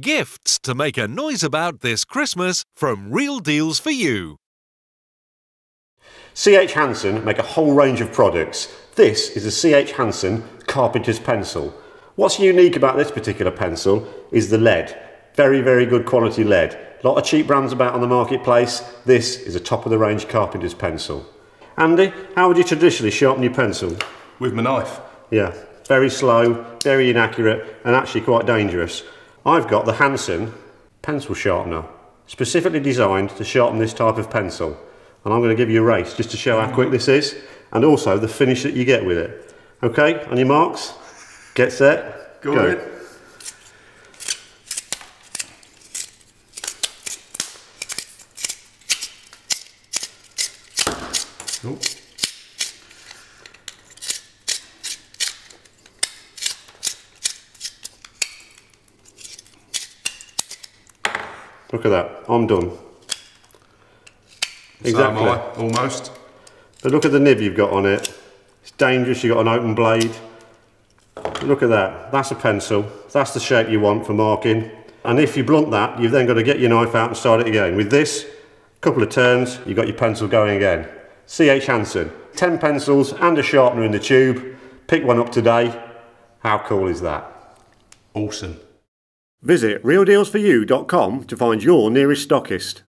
Gifts to make a noise about this Christmas from Real Deals for You. CH Hanson make a whole range of products. This is a CH Hanson Carpenter's Pencil. What's unique about this particular pencil is the lead. Very, very good quality lead. A lot of cheap brands about on the marketplace. This is a top of the range Carpenter's Pencil. Andy, how would you traditionally sharpen your pencil? With my knife. Yeah, very slow, very inaccurate, and actually quite dangerous. I've got the Hanson pencil sharpener, specifically designed to sharpen this type of pencil. And I'm going to give you a race just to show how quick this is, and also the finish that you get with it. Okay, on your marks, get set, go. go. Ahead. Look at that, I'm done. Exactly. So almost. But look at the nib you've got on it. It's dangerous, you've got an open blade. Look at that, that's a pencil. That's the shape you want for marking. And if you blunt that, you've then got to get your knife out and start it again. With this, a couple of turns, you've got your pencil going again. C.H. Hanson, 10 pencils and a sharpener in the tube. Pick one up today. How cool is that? Awesome. Visit realdealsforyou.com to find your nearest stockist.